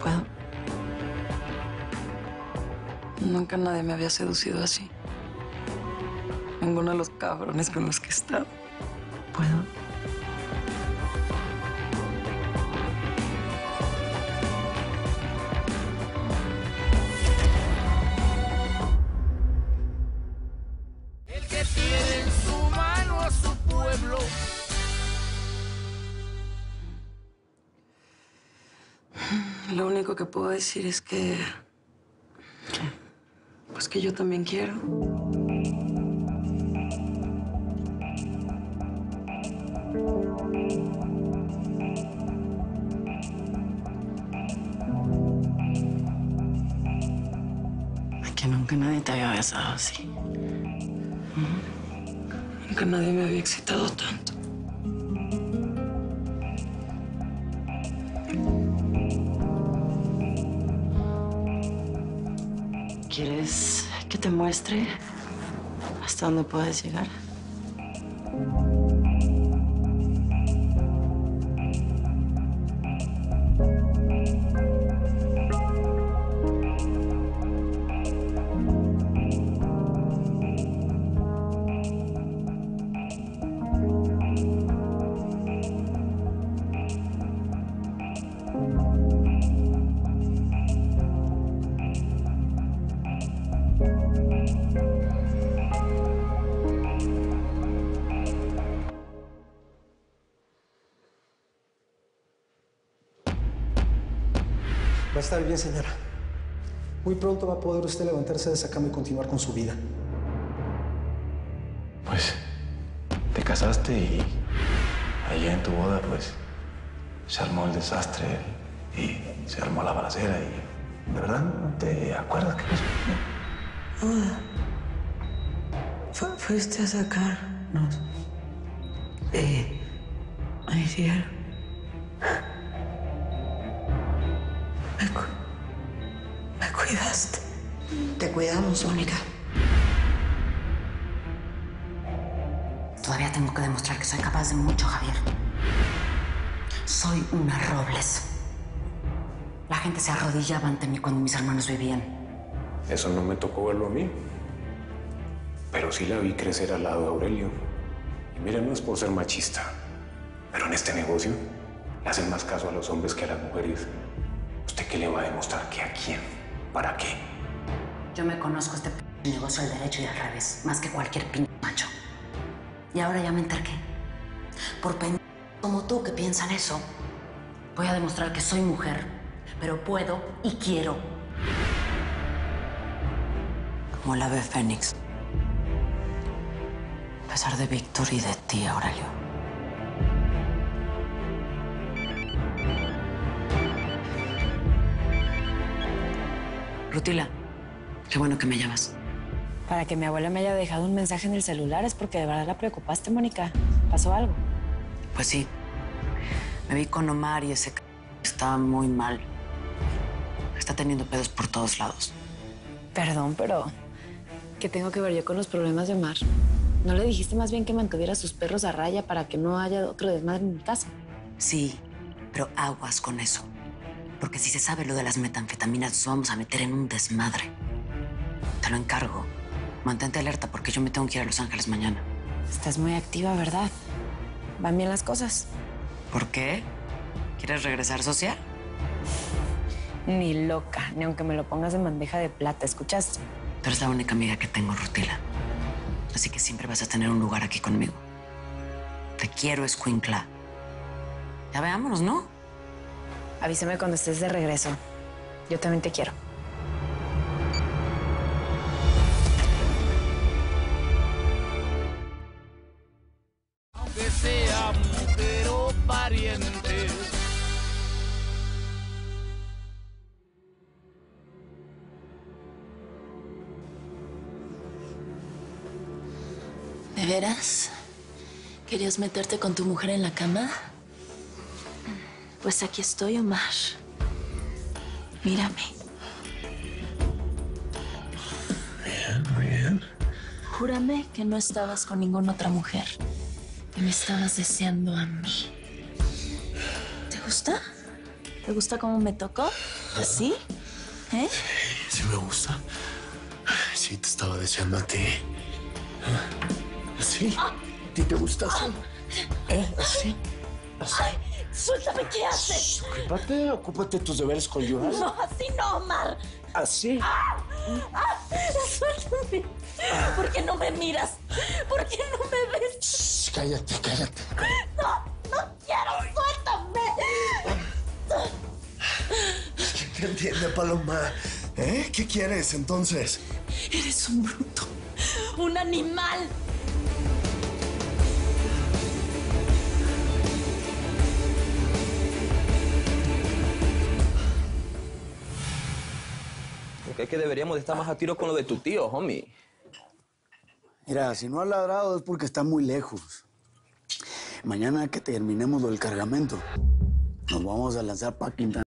¿Puedo? Nunca nadie me había seducido así. Ninguno de los cabrones con los que he estado. ¿Puedo? El que tiene en su mano a su pueblo. Único que puedo decir es que. Pues que yo también quiero. Es que nunca nadie te había besado así. Nunca nadie me había excitado tanto. ¿Quieres que te muestre hasta dónde puedes llegar? Va a estar bien, señora. Muy pronto va a poder usted levantarse de esa cama y continuar con su vida. Pues te casaste y allá en tu boda, pues se armó el desastre y se armó la balacera y de verdad no te acuerdas qué pasó. Fu- fuiste a sacarnos de ayer. Me, cu- me cuidaste. Te cuidamos, Mónica. Todavía tengo que demostrar que soy capaz de mucho, Javier. Soy una Robles. La gente se arrodillaba ante mí cuando mis hermanos vivían. Eso no me tocó verlo a mí. Pero sí la vi crecer al lado de Aurelio. Y mira, no es por ser machista, pero en este negocio le hacen más caso a los hombres que a las mujeres. ¿Usted qué le va a demostrar? ¿Que a quién? ¿Para qué? Yo me conozco este p negocio al derecho y al revés, más que cualquier p macho. Y ahora ya me enterqué. Por pen como tú que piensan eso, voy a demostrar que soy mujer, pero puedo y quiero. Como la ave Fénix. A pesar de Víctor y de ti, Aurelio. Rutila, qué bueno que me llamas. Para que mi abuela me haya dejado un mensaje en el celular es porque de verdad la preocupaste, Mónica. ¿Pasó algo? Pues sí. Me vi con Omar y ese c está muy mal. Está teniendo pedos por todos lados. Perdón, pero ¿qué tengo que ver yo con los problemas de Omar? ¿No le dijiste más bien que mantuviera a sus perros a raya para que no haya otro desmadre en mi casa? Sí, pero aguas con eso. Porque si se sabe lo de las metanfetaminas, nos vamos a meter en un desmadre. Te lo encargo. Mantente alerta porque yo me tengo que ir a Los Ángeles mañana. Estás muy activa, ¿verdad? ¿Van bien las cosas? ¿Por qué? ¿Quieres regresar social? Ni loca, ni aunque me lo pongas en bandeja de plata, ¿escuchaste? Tú eres la única amiga que tengo, Rutila. Así que siempre vas a tener un lugar aquí conmigo. Te quiero, Escuincla. Ya veámonos, ¿no? Avísame cuando estés de regreso. Yo también te quiero. aunque sea mujer o pariente. ¿De veras? ¿Querías meterte con tu mujer en la cama? Pues aquí estoy, Omar. Mírame. Bien, muy bien. Júrame que no estabas con ninguna otra mujer. Que me estabas deseando a mí. ¿Te gusta? ¿Te gusta cómo me tocó? ¿Así? ¿Eh? Sí me gusta. Sí, te estaba deseando a ti. ¿Así? ¿A ti te gusta así? ¿Eh? ¿Así? ¿Así? Suéltame, ¿qué haces? Ocúpate, ocúpate de tus deberes conyugales. No, así no, Omar. ¿Así? Ah, ah, suéltame. ¿Por qué no me miras? ¿Por qué no me ves? Shh, cállate, cállate. No, no quiero, suéltame. ¿Qué entiende, Paloma? ¿Eh? ¿Qué quieres entonces? Eres un bruto, un animal. Es que deberíamos de estar más a tiro con lo de tu tío, homie. Mira, si no ha ladrado es porque está muy lejos. Mañana que terminemos del cargamento, nos vamos a lanzar para Quintana.